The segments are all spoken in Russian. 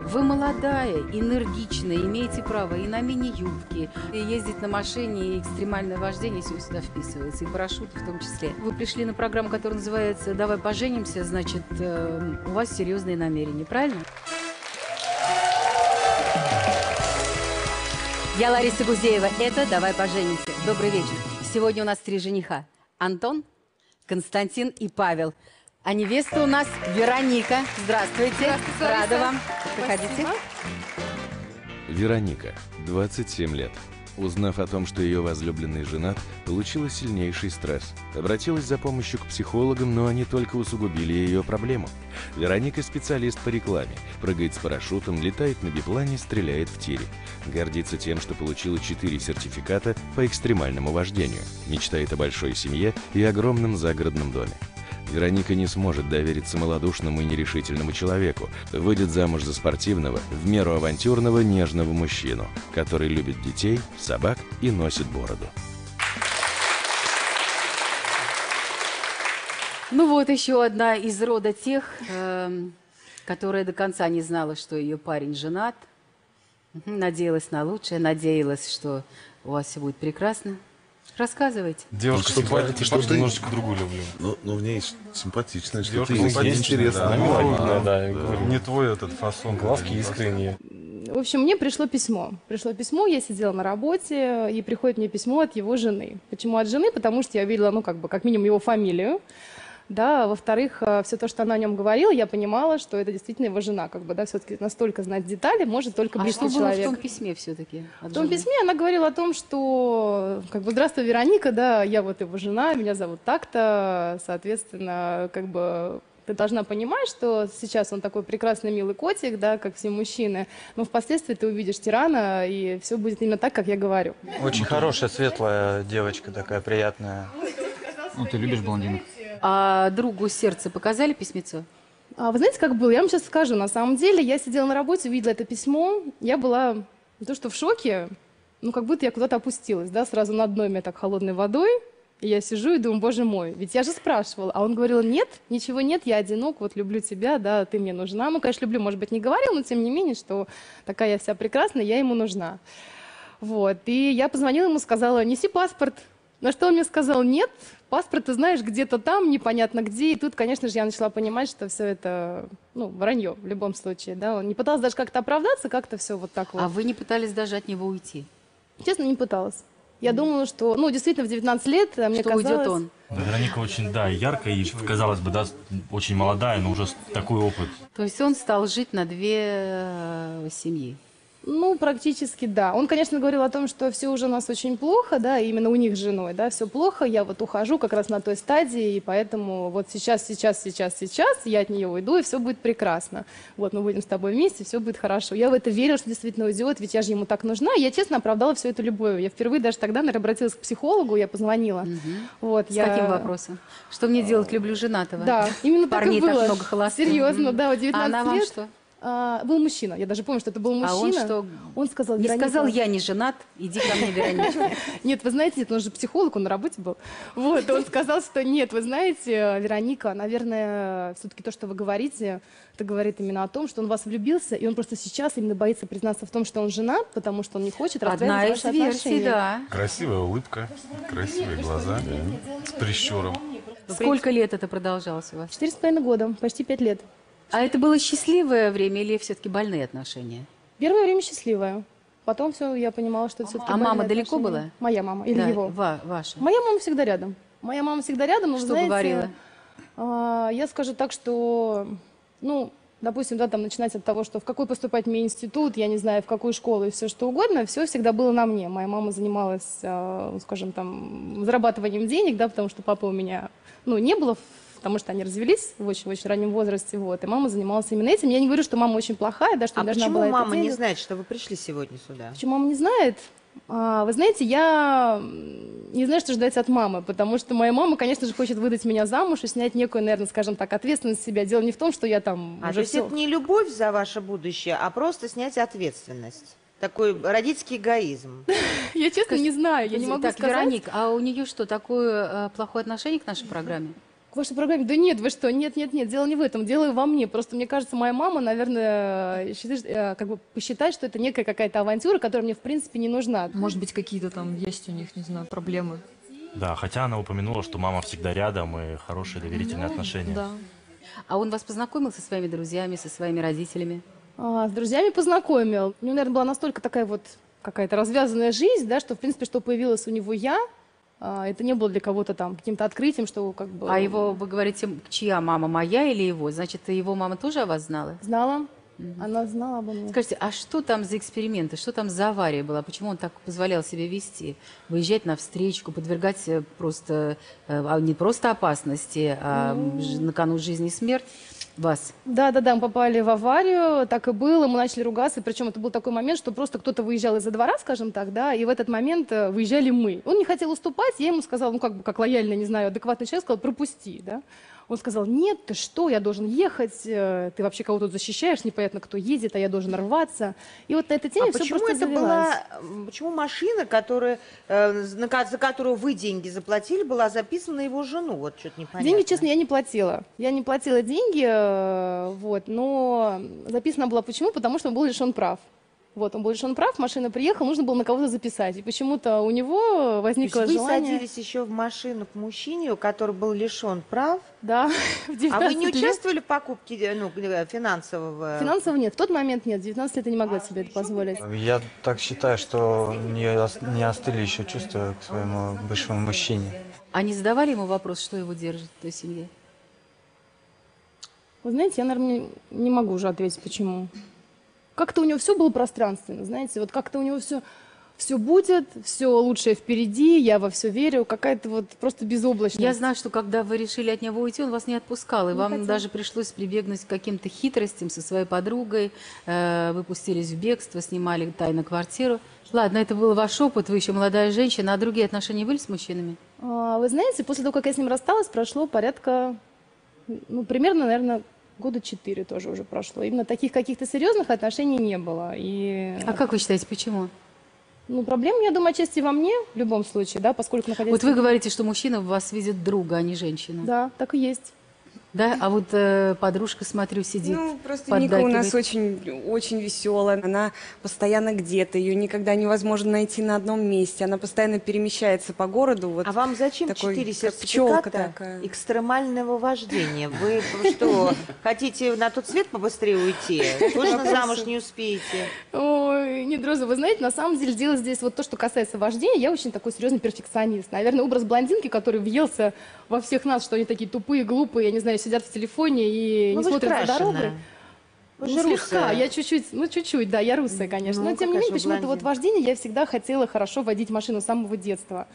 Вы молодая, энергичная, имеете право и на мини-юбки, и ездить на машине, и экстремальное вождение все сюда вписывается, и парашют в том числе. Вы пришли на программу, которая называется «Давай поженимся», значит, э, у вас серьезные намерения, правильно? Я Лариса Гузеева, это «Давай поженимся». Добрый вечер. Сегодня у нас три жениха. Антон, Константин и Павел. А невеста у нас Вероника. Здравствуйте. Здравствуйте, Рада Лариса. вам. Проходите. Спасибо. Вероника, 27 лет. Узнав о том, что ее возлюбленный женат, получила сильнейший стресс. Обратилась за помощью к психологам, но они только усугубили ее проблему. Вероника – специалист по рекламе. Прыгает с парашютом, летает на биплане, стреляет в тире. Гордится тем, что получила 4 сертификата по экстремальному вождению. Мечтает о большой семье и огромном загородном доме. Вероника не сможет довериться малодушному и нерешительному человеку. Выйдет замуж за спортивного, в меру авантюрного, нежного мужчину, который любит детей, собак и носит бороду. Ну вот еще одна из рода тех, эм, которая до конца не знала, что ее парень женат. Надеялась на лучшее, надеялась, что у вас все будет прекрасно. Рассказывайте. Девушка что-то- симпатичная, что-то- немножечко другую люблю. Ну, ну, в ней симпатичная, что-то Девушка есть симпатичная, интересное. да, Миловидная, да, я говорю. Не твой этот фасон. Глазки искренние. В общем, мне пришло письмо. Пришло письмо, я сидела на работе, и приходит мне письмо от его жены. Почему от жены? Потому что я увидела, ну, как бы, как минимум, его фамилию. Да, во-вторых, все то, что она о нем говорила, я понимала, что это действительно его жена, как бы, да, все-таки настолько знать детали может только А близкий что было в человек. том письме все-таки? В том письме она говорила о том, что, как бы, здравствуй, Вероника, да, я вот его жена, меня зовут так-то, соответственно, как бы, ты должна понимать, что сейчас он такой прекрасный, милый котик, да, как все мужчины, но впоследствии ты увидишь тирана, и все будет именно так, как я говорю. Очень хорошая, светлая девочка такая, приятная. Ну, ты любишь блондинок? А другу сердце показали письмецо? А вы знаете, как было? Я вам сейчас скажу. На самом деле, я сидела на работе, увидела это письмо. Я была не то что в шоке, ну, как будто я куда-то опустилась, да, сразу на дно меня так холодной водой. И я сижу и думаю, боже мой, ведь я же спрашивала. А он говорил, нет, ничего нет, я одинок, вот люблю тебя, да, ты мне нужна. Ну, конечно, люблю, может быть, не говорил, но тем не менее, что такая я вся прекрасная, я ему нужна. Вот, и я позвонила ему, сказала, неси паспорт. На что он мне сказал, нет, паспорт ты знаешь где-то там, непонятно где. И тут, конечно же, я начала понимать, что все это, ну, вранье в любом случае, да. Он не пытался даже как-то оправдаться, как-то все вот так вот. А вы не пытались даже от него уйти? Честно, не пыталась. Я думала, что, ну, действительно, в 19 лет а мне что казалось... уйдет он? Вероника очень, да, яркая и, казалось бы, да, очень молодая, но уже такой опыт. То есть он стал жить на две семьи. Ну, практически да. Он, конечно, говорил о том, что все уже у нас очень плохо, да, именно у них с женой, да, все плохо, я вот ухожу как раз на той стадии, и поэтому вот сейчас, сейчас, сейчас, сейчас я от нее уйду, и все будет прекрасно. Вот мы будем с тобой вместе, все будет хорошо. Я в это верила, что действительно уйдет, ведь я же ему так нужна, я честно оправдала всю эту любовь. Я впервые даже тогда, наверное, обратилась к психологу, я позвонила. Вот, С я... каким вопросом? Что мне делать, люблю женатого? Да, именно так и было. так много холостых. Серьезно, да, вот 19 А она вам лет. что? А, был мужчина, я даже помню, что это был мужчина. А он что? Он сказал, Не «Вероника, сказал, я не женат, иди ко мне, Вероничка. Нет, вы знаете, нет, он же психолог, он на работе был. Вот, он сказал, что нет, вы знаете, Вероника, наверное, все-таки то, что вы говорите, это говорит именно о том, что он в вас влюбился, и он просто сейчас именно боится признаться в том, что он женат, потому что он не хочет Одна расстраивать из ваши версий, отношения. да. Красивая улыбка, красивые глаза, с прищуром. Сколько лет это продолжалось у вас? Четыре с половиной года, почти пять лет. А это было счастливое время или все-таки больные отношения? Первое время счастливое. Потом все, я понимала, что все-таки... А мама далеко была? Моя мама или Да, его? ва- ваша. Моя мама всегда рядом. Моя мама всегда рядом, но, Что знаете, говорила? а, я скажу так, что, ну, допустим, да, там начинать от того, что в какой поступать мне институт, я не знаю, в какую школу и все что угодно, все всегда было на мне. Моя мама занималась, а, скажем, там, зарабатыванием денег, да, потому что папы у меня, ну, не было, потому что они развелись в очень-очень раннем возрасте, вот, и мама занималась именно этим. Я не говорю, что мама очень плохая, да, что А должна почему была это мама не знает, что вы пришли сегодня сюда? Почему мама не знает? А, вы знаете, я не знаю, что ждать от мамы, потому что моя мама, конечно же, хочет выдать меня замуж и снять некую, наверное, скажем так, ответственность с себя. Дело не в том, что я там А то есть всё. это не любовь за ваше будущее, а просто снять ответственность. Такой родительский эгоизм. Я честно не знаю, я не могу так, сказать. Вероник, а у нее что, такое э, плохое отношение к нашей программе? К вашей программе. Да нет, вы что, нет, нет, нет, дело не в этом, дело во мне. Просто мне кажется, моя мама, наверное, считает, э, как бы посчитает, что это некая какая-то авантюра, которая мне, в принципе, не нужна. Может быть, какие-то там есть у них, не знаю, проблемы. Да, хотя она упомянула, что мама всегда рядом и хорошие доверительные отношения. Да. А он вас познакомил со своими друзьями, со своими родителями? А, с друзьями познакомил. У него, наверное, была настолько такая вот какая-то развязанная жизнь, да, что, в принципе, что появилась у него я, это не было для кого-то там каким-то открытием, что как бы... А его, вы говорите, чья мама, моя или его? Значит, его мама тоже о вас знала? Знала. Она знала обо мне. Скажите, а что там за эксперименты, что там за авария была? Почему он так позволял себе вести? Выезжать на встречку, подвергать просто, э, а не просто опасности, а ж- на кону жизни и смерть вас? Да, да, да, мы попали в аварию, так и было, мы начали ругаться, причем это был такой момент, что просто кто-то выезжал из-за двора, скажем так, да, и в этот момент э, выезжали мы. Он не хотел уступать, я ему сказала, ну как бы, как лояльно, не знаю, адекватный человек, сказал, пропусти, да. Он сказал, нет, ты что, я должен ехать, э, ты вообще кого тут защищаешь, непонятно, кто едет, а я должен рваться. И вот на этой теме А все почему просто это завелось. была, почему машина, которая, э, за которую вы деньги заплатили, была записана на его жену? Вот что-то непонятно. Деньги, честно, я не платила. Я не платила деньги, э, вот, но записано было почему? Потому что он был лишен прав. Вот, он был лишен прав, машина приехала, нужно было на кого-то записать. И почему-то у него То есть возникло вы желание... садились еще в машину к мужчине, который был лишен прав, Да, в а вы 19 не лет. участвовали в покупке э, ну, э, финансового? Финансово нет, в тот момент нет, в 19 лет я не могла себе это позволить. Я так считаю, что не, не остыли еще чувства к своему бывшему мужчине. А не задавали ему вопрос, что его держит в той семье? Вы знаете, я, наверное, не могу уже ответить, почему. Как-то у него все было пространственно, знаете, вот как-то у него все все будет, все лучшее впереди, я во все верю, какая-то вот просто безоблачность. Я знаю, что когда вы решили от него уйти, он вас не отпускал, и Не вам хотел. даже пришлось прибегнуть к каким-то хитростям со своей подругой, э, вы пустились в бегство, снимали тайно квартиру. Ладно, это был ваш опыт, вы еще молодая женщина, а другие отношения были с мужчинами? А, Вы знаете, после того, как я с ним рассталась, прошло порядка, ну, примерно, наверное, года четыре тоже уже прошло. Именно таких каких-то серьезных отношений не было. И, А как вы считаете, почему? ну, проблема, я думаю, отчасти во мне, в любом случае, да, поскольку находясь... Вот вы говорите, что мужчина в вас видит друга, а не женщину. Да, так и есть. Да? А вот э, подружка, смотрю, сидит, Ну, просто Ника у нас очень, очень веселая. Она постоянно где-то. Ее никогда невозможно найти на одном месте. Она постоянно перемещается по городу. Вот А вам зачем такой, четыре сертификата такая. экстремального вождения? Вы что, хотите на тот свет побыстрее уйти? Точно замуж не успеете? Ой, нет, Роза, вы знаете, на самом деле дело здесь вот то, что касается вождения, я очень такой серьезный перфекционист. Наверное, образ блондинки, который въелся во всех нас, что они такие тупые, глупые, я не знаю, сидят в телефоне и Ну, не смотрят за крашеная. дорогой. Вы Ну, же слегка, я чуть-чуть, ну чуть-чуть, да, я русая, конечно. Ну, Но тем не менее, почему-то вот вождение я всегда хотела хорошо водить машину с самого детства.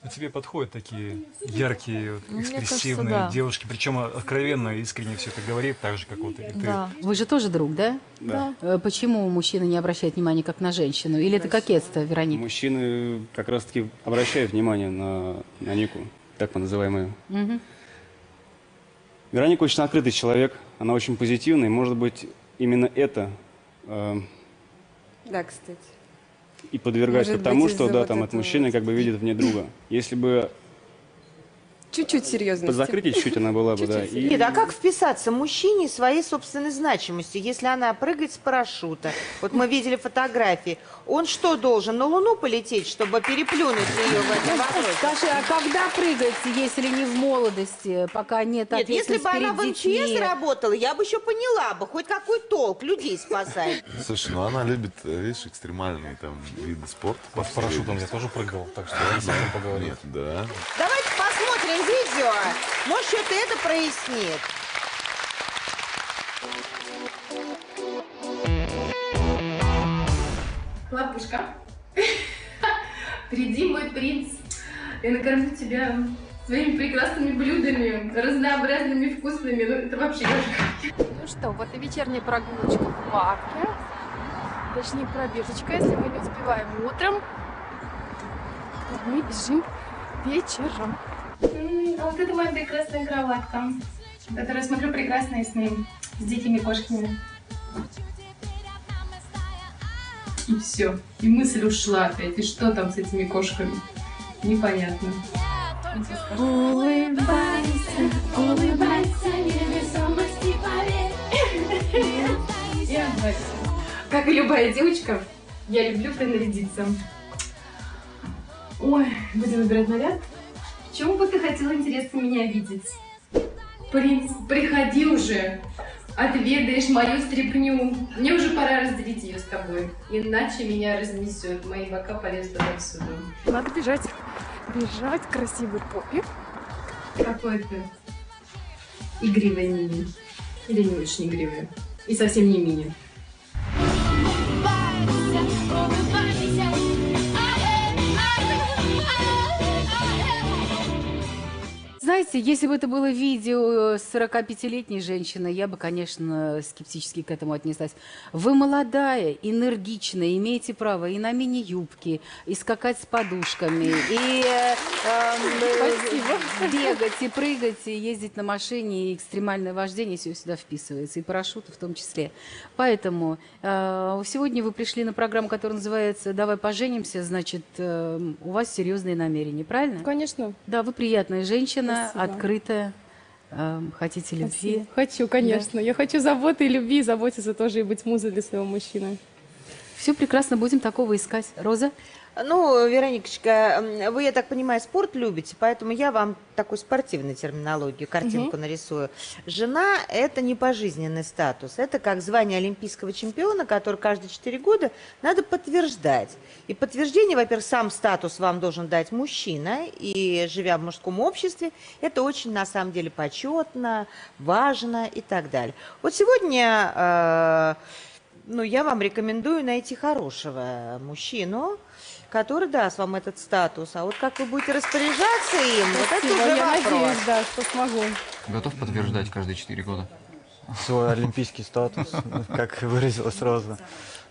А тебе подходят такие яркие, вот, Ну, экспрессивные кажется, да. девушки, причем откровенно, искренне все это говорит, так же, как вот и ты. Да. Вы же тоже друг, да? Да. Э, Почему мужчина не обращает внимания как на женщину? Или это кокетство, Вероника? Мужчины как раз-таки обращают внимание на, на Нику, так мы называемую. Мгм. Вероника очень открытый человек, она очень позитивная, и, может быть, именно это э, Да, кстати. и подвергает Может к тому, быть, что да, вот там от этого мужчины как бы видит вне друга. Если бы Чуть-чуть серьезно. подзакрытие чуть-чуть она была бы, да. и- Нет, а как вписаться мужчине своей собственной значимостью, если она прыгает с парашюта? Вот мы видели фотографии. Он что должен, на Луну полететь, чтобы переплюнуть ее в этом вопросе? Скажи, а когда прыгать, если не в молодости, пока нет Нет, если бы она в МЧС работала, я бы еще поняла бы, хоть какой толк людей спасать. Слушай, ну она любит, э, видишь, экстремальные там виды спорта. С парашютом я тоже прыгал, так что я с этим поговорю. Нет, да. Давайте посмотрим видео. Может, что-то это прояснит. Лапушка, приди, мой принц. Я накормлю тебя своими прекрасными блюдами, разнообразными, вкусными. Ну, это вообще Ну что, вот и вечерняя прогулочка в парке. Точнее, пробежечка, если мы не успеваем утром. Мы бежим вечером. А вот это моя прекрасная кроватка, в которой я смотрю прекрасные сны с дикими кошками. И все. И мысль ушла опять. И что там с этими кошками? Непонятно. Улыбайся, улыбайся, невесомости поверь. Как и любая девочка, я люблю принарядиться. Ой, будем выбирать наряд. В чем бы ты хотела, интересно, меня видеть? Принц, приходи уже. Отведаешь мою стряпню. Мне уже пора разделить ее с тобой. Иначе меня разнесет. Мои бока полезут отсюда. Надо бежать. Бежать красивый попе. Какой ты? Игривая мини. Или не очень игривая. И совсем не мини. Знаете, если бы это было видео с 45-летней женщиной, я бы, конечно, скептически к этому отнеслась. Вы молодая, энергичная, имеете право и на мини-юбке, и скакать с подушками, и э, э, бегать, и прыгать, и ездить на машине, и экстремальное вождение все сюда вписывается, и парашюты в том числе. Поэтому э, сегодня вы пришли на программу, которая называется «Давай поженимся», значит, э, у вас серьезные намерения, правильно? Конечно. Да, вы приятная женщина, Спасибо. открытая. Эм, хотите любви? Спасибо. Хочу, конечно. Я хочу заботы и любви, и заботиться тоже и быть музой для своего мужчины. Все прекрасно, будем такого искать. Роза? Ну, Вероникочка, вы, я так понимаю, спорт любите, поэтому я вам такой спортивной терминологию, картинку нарисую. Жена – это не пожизненный статус, это как звание олимпийского чемпиона, который каждые 4 года надо подтверждать. И подтверждение, во-первых, сам статус вам должен дать мужчина, и живя в мужском обществе, это очень, на самом деле, почетно, важно и так далее. Вот сегодня, э, ну, я вам рекомендую найти хорошего мужчину, который даст вам этот статус. А вот как вы будете распоряжаться им, вот это Спасибо. уже Я вопрос. надеюсь, да, что смогу. Готов подтверждать каждые 4 года? Свой олимпийский статус, как выразилась Роза.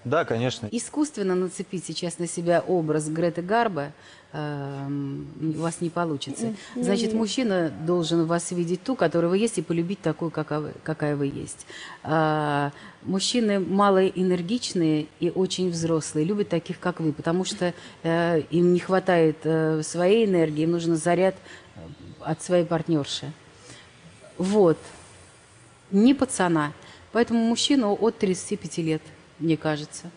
Да, конечно. Искусственно нацепить сейчас на себя образ Греты Гарбо эм, у вас не получится. Значит, мужчина должен вас видеть ту, которая вы есть, и полюбить такую, какая вы, какая вы есть. А, мужчины малоэнергичные и очень взрослые, любят таких, как вы, потому что э, им не хватает э, своей энергии, им нужен заряд э, от своей партнерши. Вот. Не пацана. Поэтому мужчину от 35 лет, мне кажется.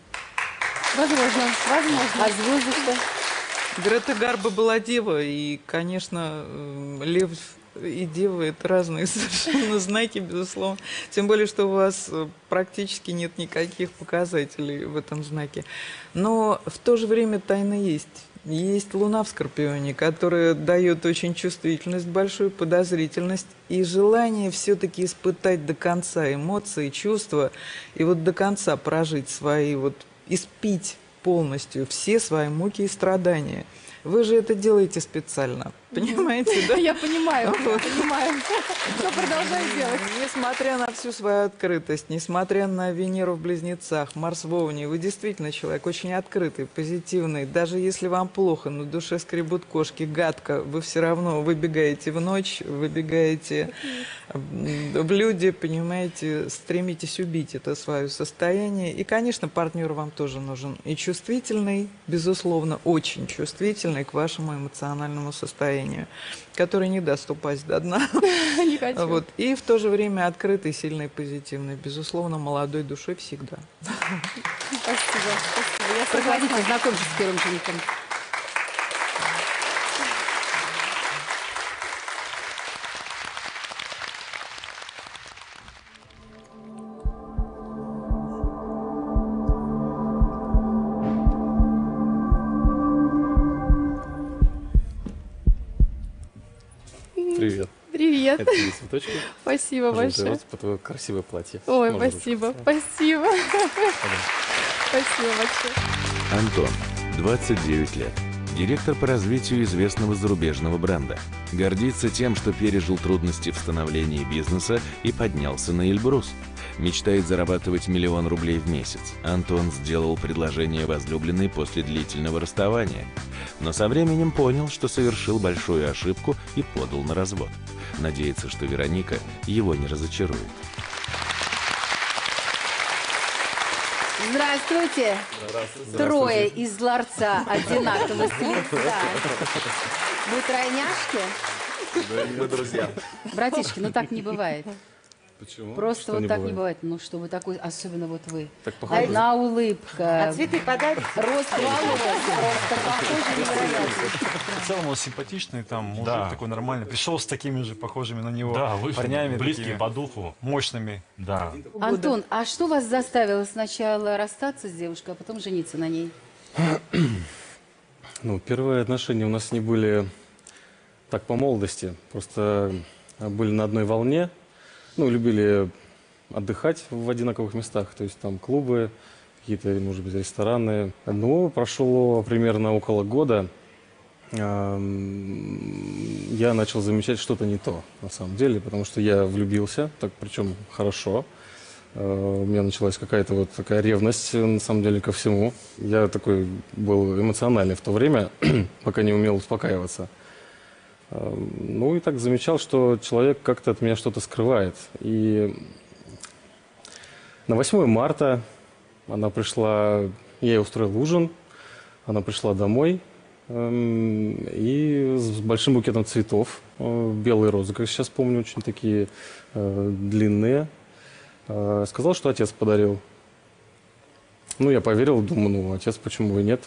Возможно, возможно. А звезды Грета Гарба была дева, и, конечно, лев и дева – это разные совершенно знаки, безусловно. Тем более, что у вас э, практически нет никаких показателей в этом знаке. Но в то же время тайна есть. Есть луна в Скорпионе, которая дает очень чувствительность, большую подозрительность и желание все-таки испытать до конца эмоции, чувства, и вот до конца прожить свои, вот испить полностью все свои муки и страдания. Вы же это делаете специально, понимаете, да? Я понимаю, Вот. понимаю. Что продолжаю делать? Несмотря на всю свою открытость, несмотря на Венеру в Близнецах, Марс в Овне, вы действительно человек очень открытый, позитивный. Даже если вам плохо, на душе скребут кошки, гадко, вы все равно выбегаете в ночь, выбегаете в люди, понимаете, стремитесь убить это свое состояние. И, конечно, партнер вам тоже нужен. И чувствительный, безусловно, очень чувствительный к вашему эмоциональному состоянию, который не даст упасть до дна. Не хочу. Вот. И в то же время открытый, сильный, позитивный. Безусловно, молодой душой всегда. Спасибо, спасибо. Я согласна. знакомьтесь с первым женихом. Привет. Привет. Это твои цветочки. Спасибо Желтый большое. по твое красивое платье. Ой, Можно спасибо, ручку? спасибо. Спасибо большое. Антон, 29 лет. Директор по развитию известного зарубежного бренда. Гордится тем, что пережил трудности в становлении бизнеса и поднялся на Эльбрус. Мечтает зарабатывать миллион рублей в месяц. Антон сделал предложение возлюбленной после длительного расставания. Но со временем понял, что совершил большую ошибку и подал на развод. Надеется, что Вероника его не разочарует. Здравствуйте. Здравствуйте. Трое из ларца одинаковых лица. Вы тройняшки? Мы друзья. Братишки, ну так не бывает. Почему? Просто Что вот не так бывает? не бывает. Ну, что вы такой, особенно вот вы. Так похоже. Одна улыбка. А цветы подарить? Рост волос просто похожий невероятно. В целом он симпатичный, там, мужик Да. такой нормальный. Пришел с такими же похожими на него Да, вышли, парнями. близкие такими по духу. Мощными. Да. Антон, а что вас заставило сначала расстаться с девушкой, а потом жениться на ней? Ну, первые отношения у нас не были так по молодости. Просто были на одной волне. Ну, любили отдыхать в одинаковых местах. То есть там клубы, какие-то, может быть, рестораны. Но прошло примерно около года. Я начал замечать что-то не то, на самом деле, потому что я влюбился, так причем хорошо. Э, У меня началась какая-то вот такая ревность, э, на самом деле, ко всему. Я такой был эмоциональный в то время, пока не умел успокаиваться. Э, Ну и так замечал, что человек как-то от меня что-то скрывает. И на 8 марта она пришла, я ей устроил ужин, она пришла домой эм, и с большим букетом цветов, э, белые розы, как сейчас помню, очень такие э, длинные. Э, Сказал, что отец подарил. Ну, я поверил, думаю, ну, отец, почему и нет.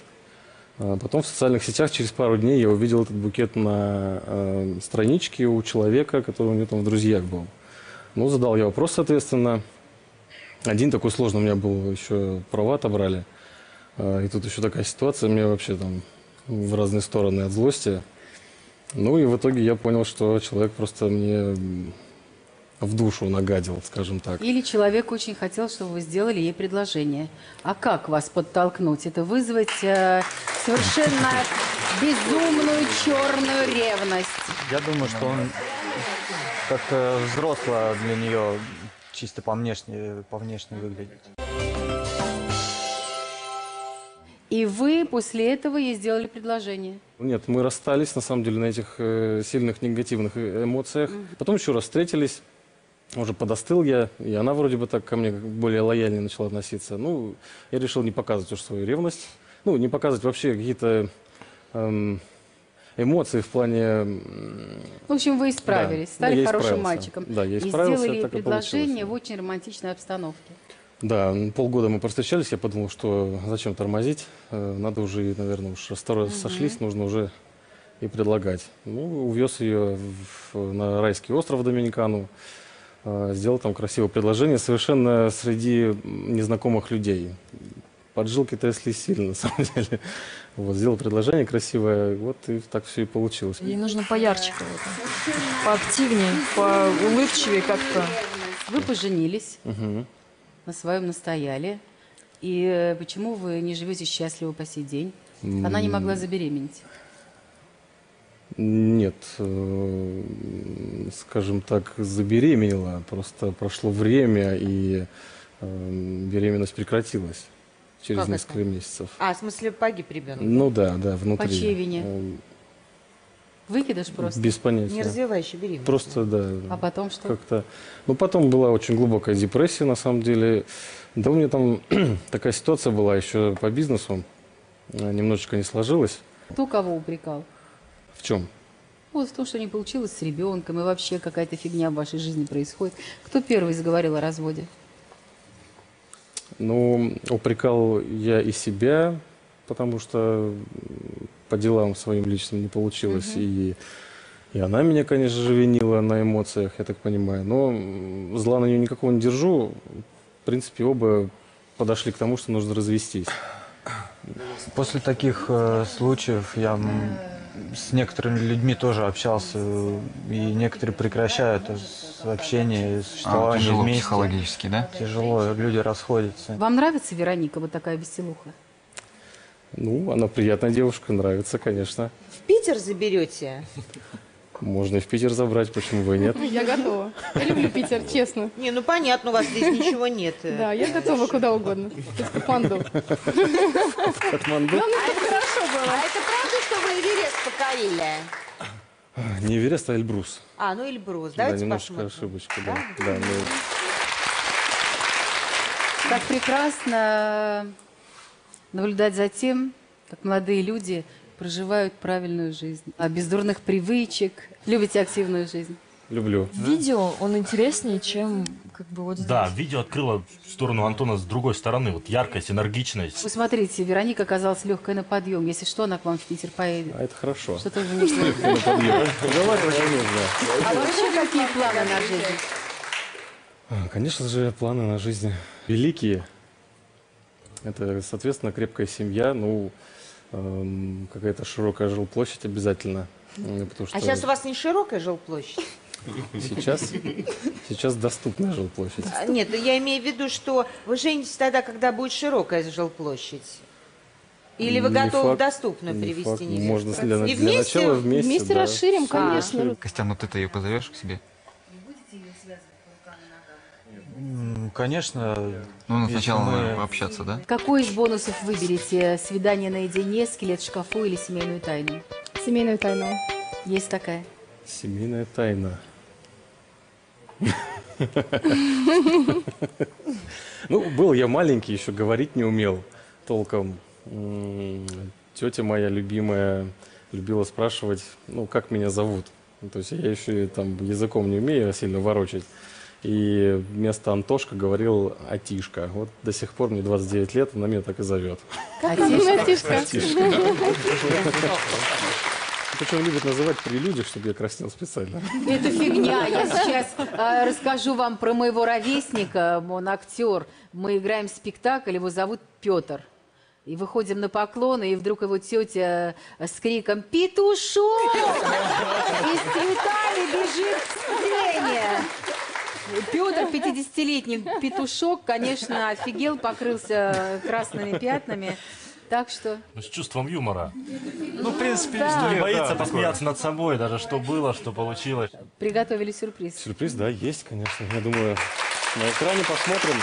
А Потом в социальных сетях через пару дней я увидел этот букет на э, страничке у человека, который у него там в друзьях был. Ну, задал я вопрос, соответственно. Один такой сложный у меня был, еще права отобрали. А, И тут еще такая ситуация, мне вообще там в разные стороны от злости. Ну и в итоге я понял, что человек просто мне в душу нагадил, скажем так. Или человек очень хотел, чтобы вы сделали ей предложение. А как вас подтолкнуть? Это вызвать э, совершенно безумную черную ревность. Я думаю, что он как-то взросло для нее чисто по внешне, по внешне выглядит. И вы после этого ей сделали предложение. Нет, мы расстались, на самом деле, на этих э, сильных негативных э- эмоциях. Потом еще раз встретились, уже подостыл я, и она вроде бы так ко мне более лояльнее начала относиться. Ну, я решил не показывать уж свою ревность, ну, не показывать вообще какие-то эм, эмоции в плане... В общем, вы исправились, Да, стали хорошим мальчиком. Да, я и исправился, сделали ей так и предложение в очень романтичной обстановке. Да, м, полгода мы простречались, я подумал, что зачем тормозить, э, надо уже, наверное, уж раз второй раз сошлись, нужно уже и предлагать. Ну, увез ее в- на райский остров Доминикану, сделал там красивое предложение совершенно среди незнакомых людей. Поджилки тряслись сильно, на самом деле. Вот, сделал предложение красивое, вот и так все и получилось. Ей нужно поярче кого-то. Поактивнее, поулыбчивее как-то. Вы поженились, Мгм. на своем настояли. И э, почему вы не живете счастливо по сей день? Она не могла забеременеть. Нет, э, скажем так, забеременела. Просто прошло время, и э, беременность прекратилась через Как это? несколько месяцев. А, в смысле погиб ребенок? Ну да, да, внутри. По чьей вине? Э, Выкидыш просто? Без понятия. Не развивающая беременность. Просто, да. А потом что? Как-то. Ну, потом была очень глубокая депрессия, на самом деле. Да у меня там такая ситуация была еще по бизнесу. Немножечко не сложилось. Кто кого упрекал? В чем? Вот в том, что не получилось с ребенком, и вообще какая-то фигня в вашей жизни происходит. Кто первый заговорил о разводе? Ну, упрекал я и себя, потому что по делам своим личным не получилось. И, и она меня, конечно же, винила на эмоциях, я так понимаю. Но зла на нее никакого не держу. В принципе, оба подошли к тому, что нужно развестись. После таких э, случаев я с некоторыми людьми тоже общался, и некоторые прекращают общение, существование тяжело вместе. психологически, да? Тяжело, люди расходятся. Вам нравится Вероника, вот такая веселуха? Ну, она приятная девушка, нравится, конечно. В Питер заберете? Можно и в Питер забрать, почему бы и нет. Я готова. Я люблю Питер, честно. Не, ну понятно, у вас здесь ничего нет. Да, я готова куда угодно. Хоть в Катманду. Катманду? Хорошо было. А это правда, что вы Эверест покорили? Не Эверест, а Эльбрус. А, ну Эльбрус. Да, Давайте немножко посмотрим. ошибочка, да. да ну, Так прекрасно наблюдать за тем, как молодые люди проживают правильную жизнь. А без дурных привычек. Любите активную жизнь? Люблю. Видео, он интереснее, чем как бы вот здесь. Да, видео открыло в сторону Антона с другой стороны. Вот яркость, энергичность. Вы смотрите, Вероника оказалась легкой на подъем. Если что, она к вам в Питер поедет. А это хорошо. Что тоже не Легкой на подъем. Нужно. А вообще какие планы на жизнь? А, Конечно же, планы на жизнь великие. Это, соответственно, крепкая семья, ну, эм, какая-то широкая жилплощадь обязательно. Потому что А сейчас у вас не широкая жилплощадь? Сейчас, сейчас доступная жилплощадь. А, Нет, я имею в виду, что вы женитесь тогда, когда будет широкая жилплощадь. Или вы Не готовы факт, доступную не привести факт. невесту? Можно для, И для вместе? начала вместе. Вместе да. расширим, А. конечно. Костян, вот это ее позовешь к себе? Конечно. Ну, сначала мы- надо пообщаться, да? Какой из бонусов выберете? Свидание наедине, скелет в шкафу или семейную тайну? Семейную тайну. Есть такая. Семейная тайна. Ну, был я маленький, еще говорить не умел толком. Тетя моя любимая любила спрашивать, ну, как меня зовут. То есть я еще и там языком не умею сильно ворочать. И вместо Антошка говорил Атишка. Вот до сих пор мне 29 лет, она меня так и зовет. Атишка. Атишка. Причем любят называть при чтобы я краснел специально. Это фигня. Я сейчас э, расскажу вам про моего ровесника. Он актер. Мы играем спектакль, его зовут Петр. И выходим на поклоны, и вдруг его тетя э, с криком «Петушок!» И с цветами бежит к сцене. Петр, 50-летний петушок, конечно, офигел, покрылся красными пятнами. Так что... Ну, с чувством юмора. Ну, в принципе, Да. Не боится да, посмеяться над собой, даже что было, что получилось. Приготовили сюрприз. Сюрприз, да, есть, конечно. Я думаю, на экране посмотрим.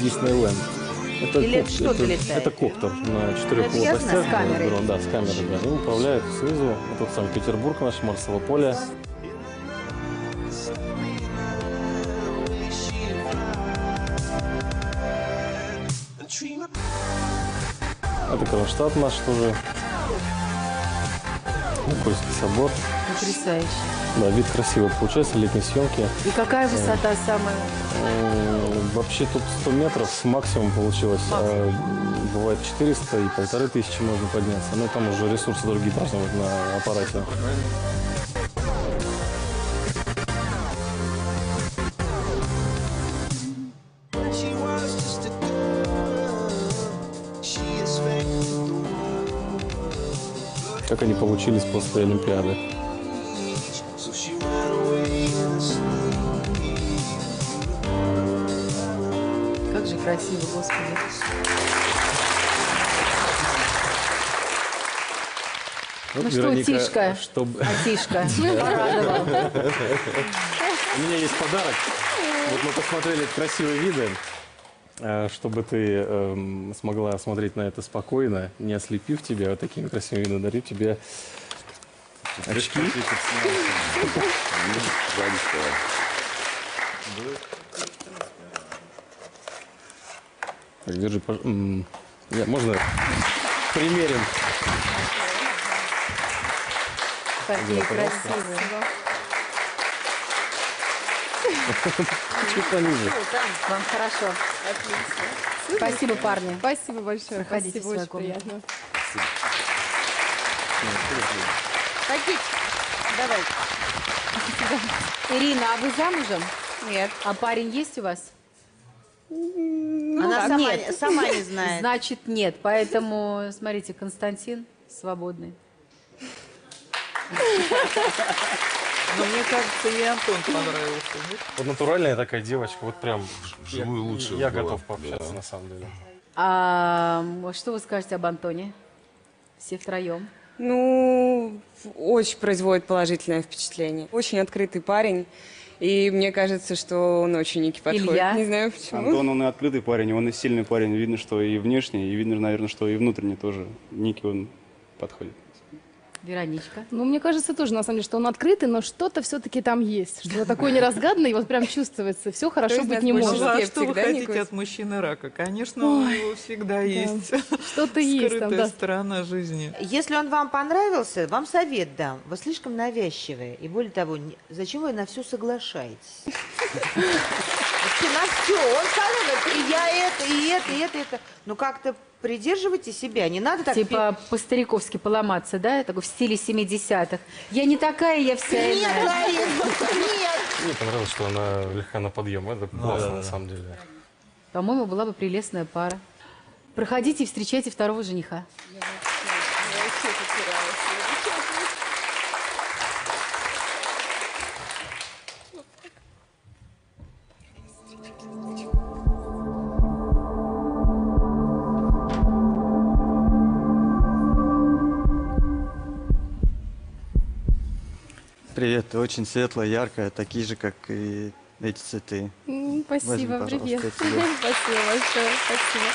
Диснейленд. Это, Или коп- что-то это, летает? это коптер на четырех Это знаю, с камерой. Да, с камерой, да. И управляют снизу. Это Санкт-Петербург, наше Марсово поле. Это Кронштадт наш тоже. Никольский собор. Потрясающе. Да, вид красивый получается, летние съемки. И какая высота самая? М, Вообще тут 100 метров максимум получилось. А бывает 400 и полторы тысячи можно подняться. Но там уже ресурсы другие должны быть на аппарате. Как они получились после Олимпиады? Красиво, Господи. Вот, Ну что, Вероника, Тишка? чтоб- А Тишка порадовал. У меня есть подарок. Вот мы посмотрели красивые виды. Э, Чтобы ты эм, смогла смотреть на это спокойно, не ослепив тебя вот такими красивыми видами, дарю тебе очки. Так, держи, пож- я- можно примерим. Какие пожалуйста. красивые. Чуть пониже. Вам хорошо. Спасибо, парни. Спасибо большое. Проходите в Спасибо, свою очень комнату. приятно. Давайте. Ирина, а вы замужем? Нет. А парень есть у вас? Она сама, не- сама не знает. Значит, нет. Поэтому, смотрите, Константин свободный. Но мне кажется, и Антон понравился. нет? Вот натуральная такая девочка, вот прям Вживую я- лучше Я готов пообщаться да. на самом деле. А что вы скажете об Антоне? Все втроем. Ну, очень производит положительное впечатление. Очень открытый парень. И мне кажется, что он очень Нике подходит. Илья? Не знаю почему. Антон, он и открытый парень, он и сильный парень. Видно, что и внешне, и видно, наверное, что и внутренне тоже. Ники он подходит. Вероничка. Ну, мне кажется тоже, на самом деле, что он открытый, но что-то все-таки там есть. Что-то такое неразгаданное, и вот прям чувствуется. Все хорошо быть не может. А что вы хотите от мужчины рака? Конечно, у него всегда да. есть Что-то есть там, скрытая да. сторона жизни. Если он вам понравился, вам совет дам. Вы слишком навязчивые. И более того, зачем вы на все соглашаетесь? На все. Он сказал, и я это, и это, и это, и это. Ну как-то придерживайте себя. Не надо так... Типа по-стариковски поломаться, да? Такой в стиле 70-х. Я не такая, я вся Нет, иная. Нет. Мне понравилось, что она легка на подъем. Это классно, на самом деле. По-моему, была бы прелестная пара. Проходите и встречайте второго жениха. Привет, очень светлая, яркая, такие же, как и эти цветы. Спасибо, Возьми, привет. Спасибо большое, спасибо.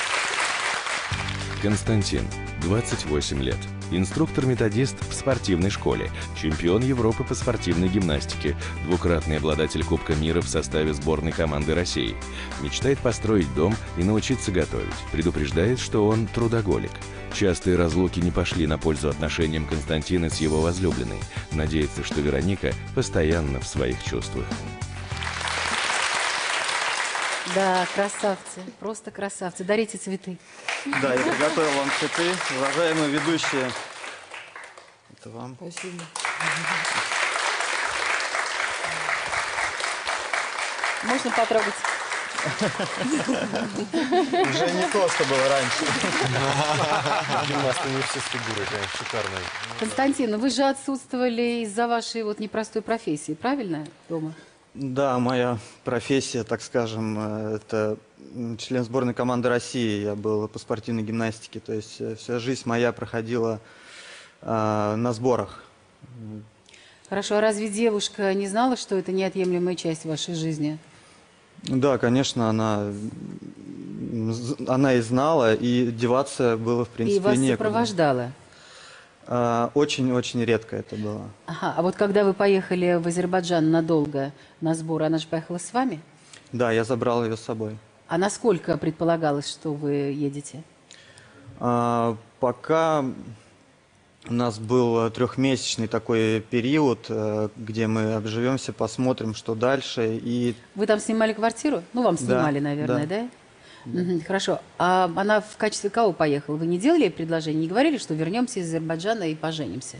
Константин, 28 лет. Инструктор-методист в спортивной школе, чемпион Европы по спортивной гимнастике, двукратный обладатель Кубка мира в составе сборной команды России. Мечтает построить дом и научиться готовить. Предупреждает, что он трудоголик. Частые разлуки не пошли на пользу отношениям Константина с его возлюбленной. Надеется, что Вероника постоянно в своих чувствах. Да, красавцы, просто красавцы. Дарите цветы. Да, я приготовил вам цветы. Уважаемые ведущие, это вам. Спасибо. Можно потрогать? Уже не то, что было раньше. Гимнасты не все с фигурой, конечно, шикарные. Константин, ну вы же отсутствовали из-за вашей вот непростой профессии, правильно, дома? Да, моя профессия, так скажем, э, это член сборной команды России. Я был по спортивной гимнастике. То есть э, вся жизнь моя проходила э, на сборах. Хорошо, а разве девушка не знала, что это неотъемлемая часть вашей жизни? Да, конечно, она, она и знала, и деваться было, в принципе, И вас некуда. сопровождала? А, Очень-очень редко это было. Ага, а вот когда вы поехали в Азербайджан надолго на сбор, она же поехала с вами? Да, я забрал ее с собой. А насколько предполагалось, что вы едете? А, Пока у нас был трехмесячный такой период, э, где мы обживемся, посмотрим, что дальше. И Вы там снимали квартиру? Ну, вам Да, снимали, наверное, да? да. Хорошо. А она в качестве кого поехала? Вы не делали предложение? Не говорили, что вернемся из Азербайджана и поженимся?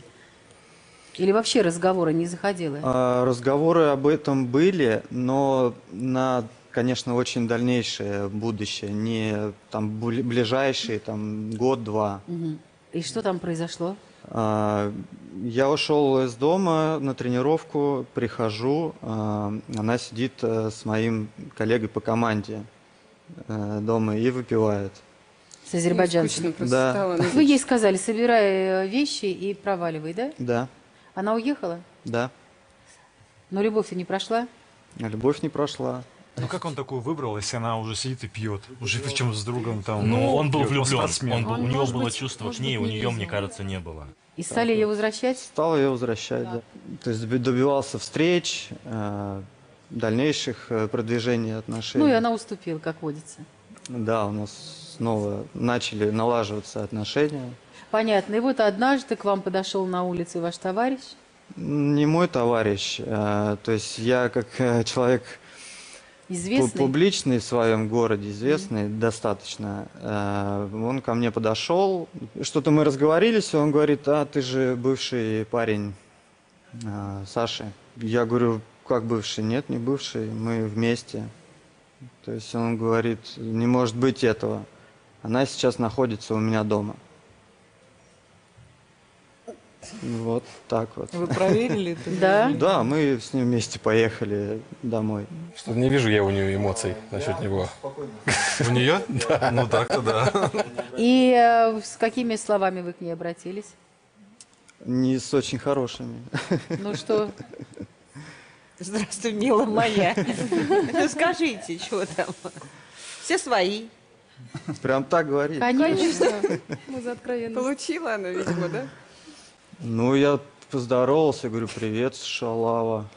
Или вообще разговора не заходило? а, разговоры об этом были, но на, конечно, очень дальнейшее будущее, не там бли- ближайшие, там год-два. И что там произошло? А, Я ушел из дома на тренировку, прихожу, а, она сидит э, с моим коллегой по команде дома и выпивает. С азербайджанцем? Да. стало. Вы ей сказали, собирай э, вещи и проваливай, да? Да, Она уехала? да. Но любовь не прошла? А Любовь не прошла. Ну как он такую выбрал, если она уже сидит и пьет? Уже причем с другом там. Ну, он был влюблен. Он был, Он, у него было быть, чувство к ней, у нее, мне кажется, не было. И стали ее возвращать? Стал ее возвращать, да. То есть доби- добивался встреч, э, дальнейших э, продвижений отношений. Ну и она уступила, как водится. Да, у нас снова начали налаживаться отношения. Понятно. И вот однажды к вам подошел на улице ваш товарищ. Не мой товарищ, э, то есть я как э, человек Известный. публичный в своем городе, известный достаточно, э, он ко мне подошел, что-то мы разговорились, и он говорит, а ты же бывший парень Саши. Я говорю, как бывший? Нет, не бывший, мы вместе. То есть он говорит, не может быть этого. Она сейчас находится у меня дома. Вот так вот. Вы проверили это? Да? Да, мы с ним вместе поехали домой. Что-то не вижу я у нее эмоций насчет него. У нее? Да. Ну так-то да. И э, с какими словами вы к ней обратились? Не с очень хорошими. Ну что? Здравствуй, милая моя. Ну, Скажите, что там? Все свои. Прям так говорит. Конечно. Мы за откровенность. Получила она, видимо, да? Ну, я поздоровался, говорю, привет, шалава.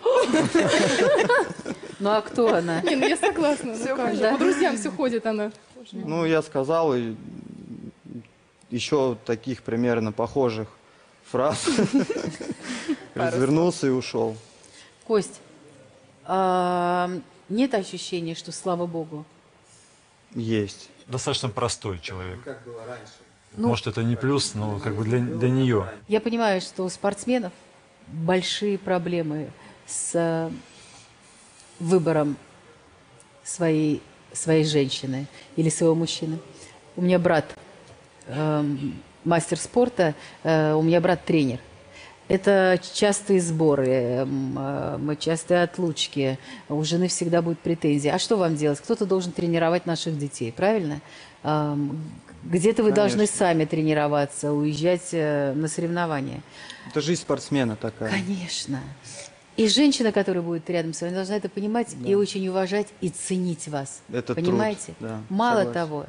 Ну а кто она? Не, ну я согласна. ну Да. По друзьям все ходит она. Ну, я сказал, и еще таких примерно похожих фраз. Развернулся и ушел. Кость, нет ощущения, что слава богу? Есть. Достаточно простой человек. Как было раньше. Ну- Может, это не плюс, но как бы для, для нее. Я понимаю, что у спортсменов большие проблемы с э, выбором своей, своей женщины или своего мужчины. У меня брат эм, мастер спорта, э, у меня брат тренер. Это частые сборы, эм, э, частые отлучки. У жены всегда будут претензии. А что вам делать? Кто-то должен тренировать наших детей, правильно? Эм, Где-то вы должны Конечно. сами тренироваться, уезжать э, на соревнования. Это жизнь спортсмена такая. Конечно. И женщина, которая будет рядом с вами, должна это понимать и очень уважать и ценить вас. Это труд, Понимаете? да, Мало согласен. того,